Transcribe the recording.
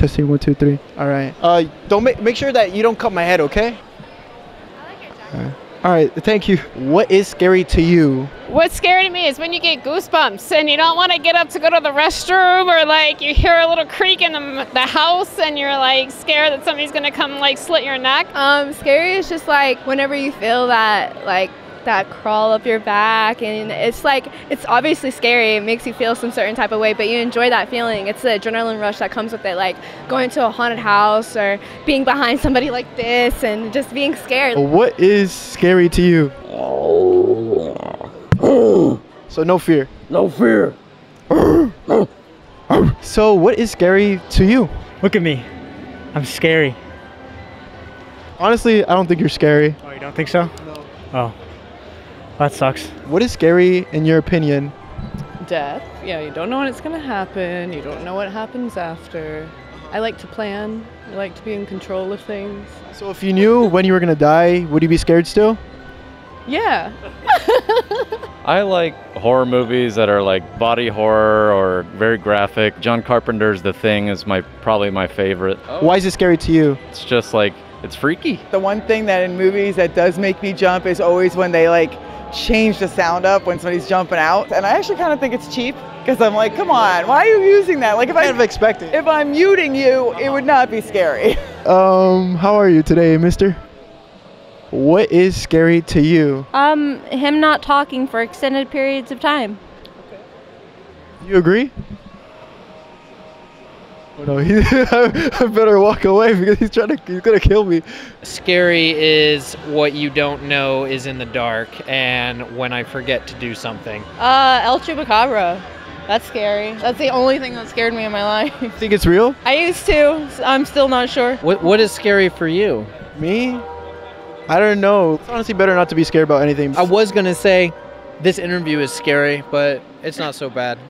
Testing one, two, three. All right. Uh, don't make make sure that you don't cut my head, okay? All right. Thank you. What is scary to you? What's scary to me is when you get goosebumps and you don't want to get up to go to the restroom or like you hear a little creak in the, the house and you're like scared that somebody's gonna come like slit your neck. Um, scary is just like whenever you feel that like that crawl up your back and it's like it's obviously scary it makes you feel some certain type of way but you enjoy that feeling it's the adrenaline rush that comes with it like going to a haunted house or being behind somebody like this and just being scared What is scary to you? So no fear. No fear. So what is scary to you? Look at me. I'm scary. Honestly, I don't think you're scary. Oh, you don't think so? No. Oh. That sucks. What is scary in your opinion? death. Yeah, you don't know when it's going to happen. You don't know what happens after. I like to plan. I like to be in control of things. So if you knew when you were gonna die, would you be scared still? Yeah. I like horror movies that are like body horror or very graphic. John Carpenter's The Thing is my probably my favorite. Oh. Why is it scary to you? It's just like it's freaky. The one thing that in movies that does make me jump is always when they like change the sound up when somebody's jumping out. And I actually kind of think it's cheap because I'm like, come on, why are you using that? Like if I Kind of expect it. if I'm muting you, it would not be scary. Um, how are you today, mister? What is scary to you? um him not talking for extended periods of time Okay. You agree? Oh no, he, I better walk away because he's trying to, he's gonna kill me. Scary is what you don't know is in the dark, and when I forget to do something. Uh, El Chupacabra. That's scary. That's the only thing that scared me in my life. Think it's real? I used to. I'm still not sure. What What is scary for you? Me? I don't know. It's honestly better not to be scared about anything. I was gonna say, this interview is scary, but it's not so bad.